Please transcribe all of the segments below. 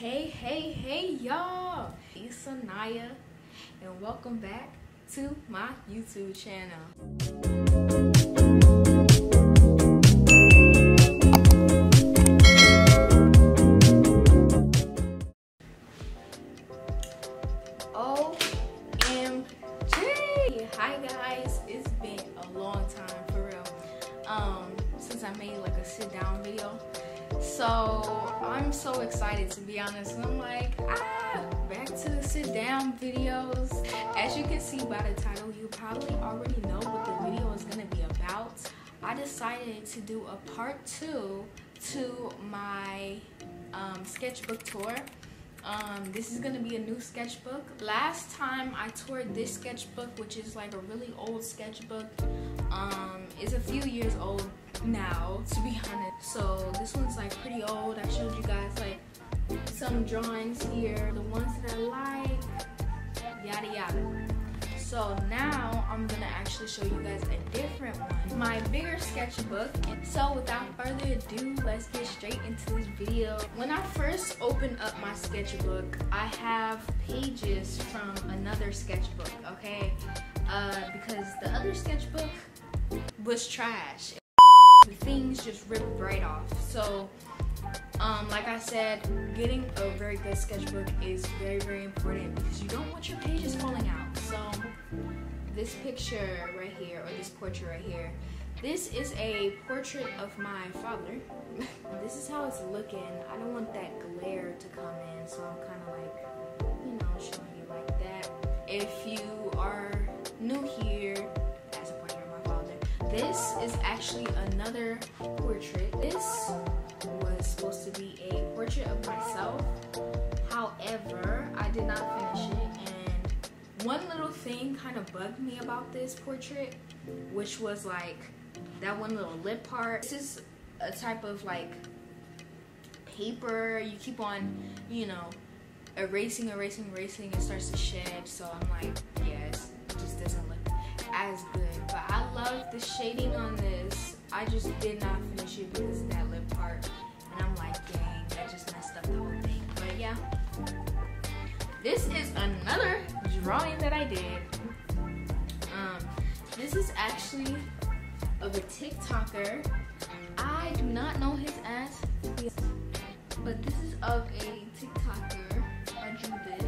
Hey, hey, hey, y'all! It's Aniah, and welcome back to my YouTube channel. OMG! Hi guys, it's been a long time for real. Um, since I made like a sit down video. So I'm so excited to be honest. And I'm like, ah, back to the sit down videos. As you can see by the title, you probably already know what the video is gonna be about. I decided to do a part two to my um, sketchbook tour. Um, this is gonna be a new sketchbook. Last time I toured this sketchbook, which is like a really old sketchbook, um, is a few years old now, to be honest. So this one's like old. I showed you guys like some drawings here, the ones that I like, yada yada. So now I'm gonna actually show you guys a different one, my bigger sketchbook. So without further ado, let's get straight into this video. When I first opened up my sketchbook, I have pages from another sketchbook, okay? Uh, because the other sketchbook was trash. The things just ripped right off. So um, like I said, getting a very good sketchbook is very, very important because you don't want your pages falling out. So this picture right here, or this portrait right here, this is a portrait of my father. this is how it's looking. I don't want that glare to come in, so I'm kind of like, you know, showing you like that. If you are new here, that's a portrait of my father. This is actually another portrait. This portrait of myself. However, I did not finish it. And one little thing kind of bugged me about this portrait, which was like that one little lip part. This is a type of like paper. You keep on, you know, erasing, erasing, erasing. It starts to shed. So I'm like, yes, it just doesn't look as good. But I love the shading on this. I just did not finish it because of that lip part. And I'm like, the whole thing. But yeah. This is another drawing that I did. Um, this is actually of a TikToker. I do not know his ass, but this is of a TikToker. I drew this.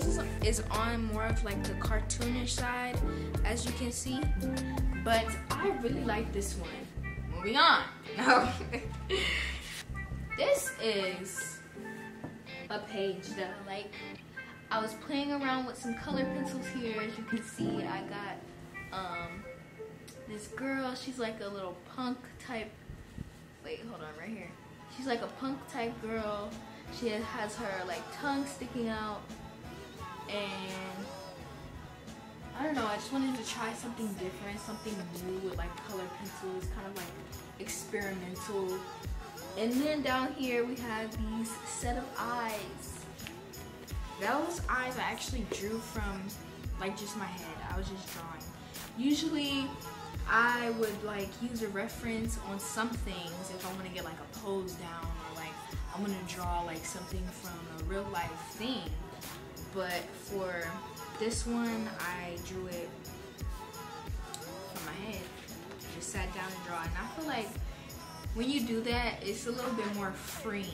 Face is, on more of like the cartoonish side, as you can see. But I really like this one. Moving on. No. this is a page I like. I was playing around with some color pencils here. As you can see, I got um, this girl. She's like a little punk type. Wait, hold on, right here. She's like a punk type girl. She has her like tongue sticking out and I don't know, I just wanted to try something different, something new with like color pencils, kind of like experimental. And then down here we have these set of eyes. Those eyes I actually drew from like just my head. I was just drawing. Usually I would like use a reference on some things if I want to get like a pose down or like I want to draw like something from a real life thing but for this one, I drew it from my head. Just sat down and draw. And I feel like when you do that, it's a little bit more freeing.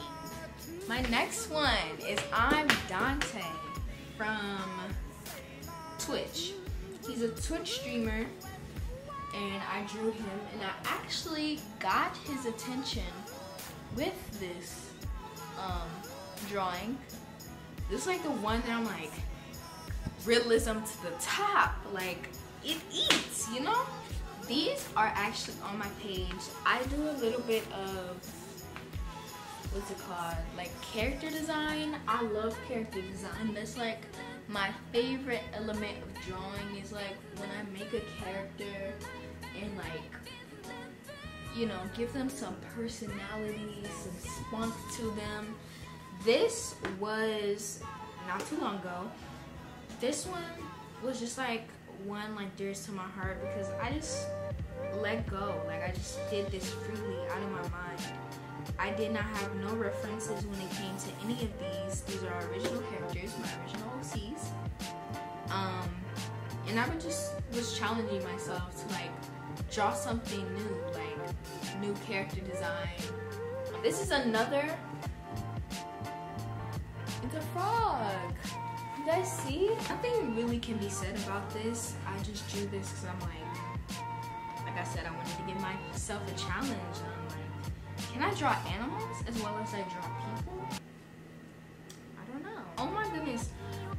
My next one is I'm Dante from Twitch. He's a Twitch streamer and I drew him and I actually got his attention with this um, drawing this is like the one that I'm like, realism to the top. Like, it eats, you know? These are actually on my page. I do a little bit of, what's it called? Like character design. I love character design. That's like my favorite element of drawing is like when I make a character and like you know, give them some personality, some spunk to them. This was not too long ago. This one was just like one like dearest to my heart because I just let go. Like I just did this freely out of my mind. I did not have no references when it came to any of these. These are original characters, my original OCs. Um, and I would just was challenging myself to like draw something new, like new character design. This is another. It's a frog. You guys see? Nothing really can be said about this. I just drew this because I'm like, like I said, I wanted to give myself a challenge. I'm like, can I draw animals as well as I draw people? I don't know. Oh my goodness.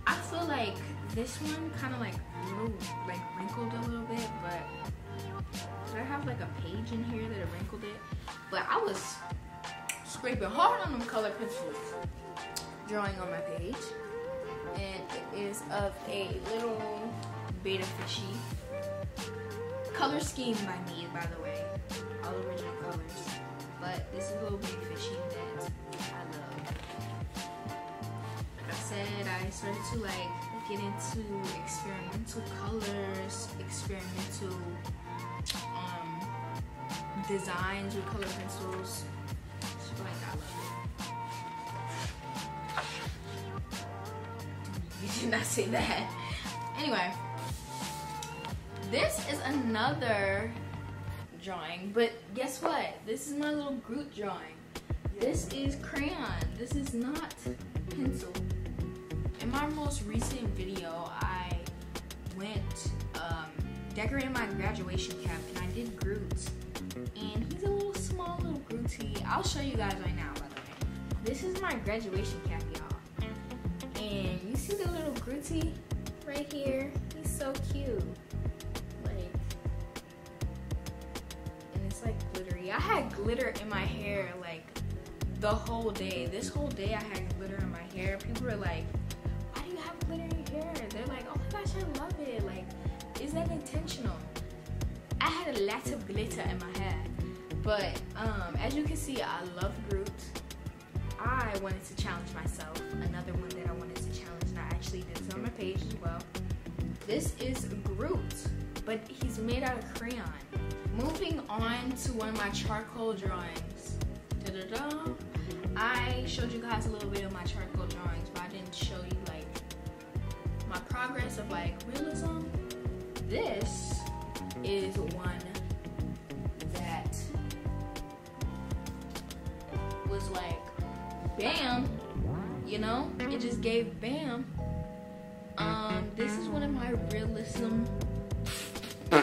I feel like this one kind of like little, like wrinkled a little bit, but did I have like a page in here that wrinkled it? But I was scraping hard on them color pencils drawing on my page and it is of a little betta fishy. Color scheme by me, by the way, all original colors. But this is a little betta fishy that I love. Like I said, I started to like get into experimental colors, experimental um, designs with color pencils. like I love it. You did not say that. Anyway, this is another drawing, but guess what? This is my little Groot drawing. This is crayon. This is not pencil. In my most recent video, I went um, decorating my graduation cap and I did Groot. And he's a little small little Grooty. I'll show you guys right now, by the way. This is my graduation cap. And you see the little Grooty right here? He's so cute. Like, and it's like glittery. I had glitter in my hair like the whole day. This whole day I had glitter in my hair. People were like, why do you have glitter in your hair? They're like, oh my gosh, I love it. Like, is that intentional? I had a lot of glitter in my hair. But um, as you can see, I love Groot. I wanted to challenge myself. Another one that I wanted page as well. This is Groot, but he's made out of crayon. Moving on to one of my charcoal drawings. Da -da -da. I showed you guys a little bit of my charcoal drawings, but I didn't show you like my progress of like realism. This is one that was like bam, you know, it just gave bam. This is one of my realism,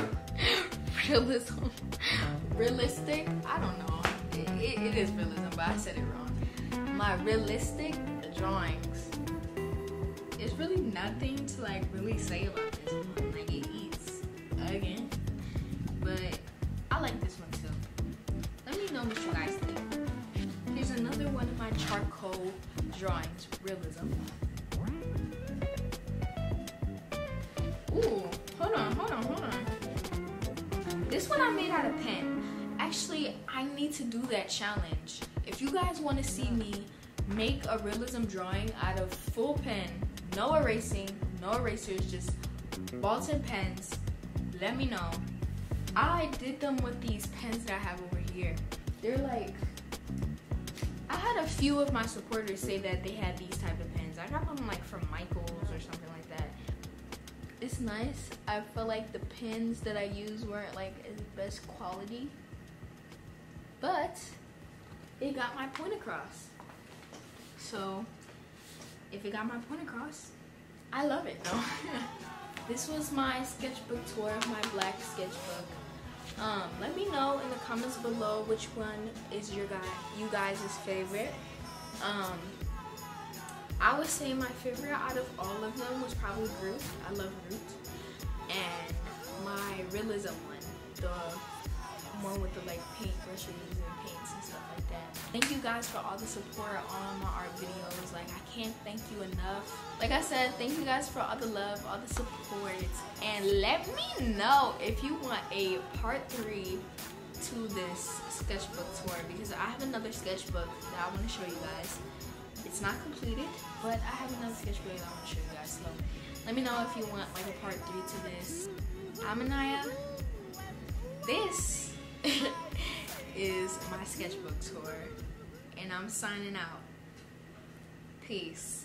realism, realistic. I don't know. It, it, it is realism, but I said it wrong. My realistic drawings. It's really nothing to like really say about this one. Like it eats again, but I like this one too. Let me know what you guys think Here's another one of my charcoal drawings, realism. On, hold on, hold on. This one I made out of pen. Actually, I need to do that challenge. If you guys want to see me make a realism drawing out of full pen, no erasing, no erasers, just Balton pens, let me know. I did them with these pens that I have over here. They're like I had a few of my supporters say that they had these type of pens. I got them like from Michaels or something like that. It's nice. I feel like the pens that I use weren't like as best quality, but it got my point across. So if it got my point across, I love it though. this was my sketchbook tour of my black sketchbook. Um, let me know in the comments below which one is your guy, you guys' favorite. Um, I would say my favorite out of all of them was probably Groot. I love Groot. And my realism one, the one with the like paint brushes and paints and stuff like that. Thank you guys for all the support on my art videos. Like I can't thank you enough. Like I said, thank you guys for all the love, all the support. And let me know if you want a part three to this sketchbook tour because I have another sketchbook that I want to show you guys. It's not completed, but I have another sketchbook I want to show you guys. So let me know if you want like a part three to this. I'm Aniah. This is my sketchbook tour, and I'm signing out. Peace.